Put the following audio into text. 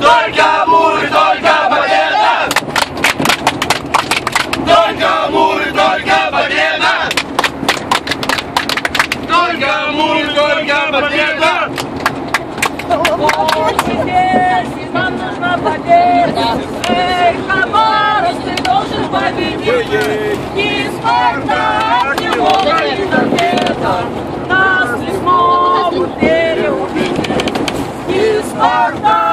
Только Амур и только победа! Только Амур и только победа! Только Амур и только победа! И нам нужна победа. Эй, Хабаровск, ты должен победить. ¡Corta!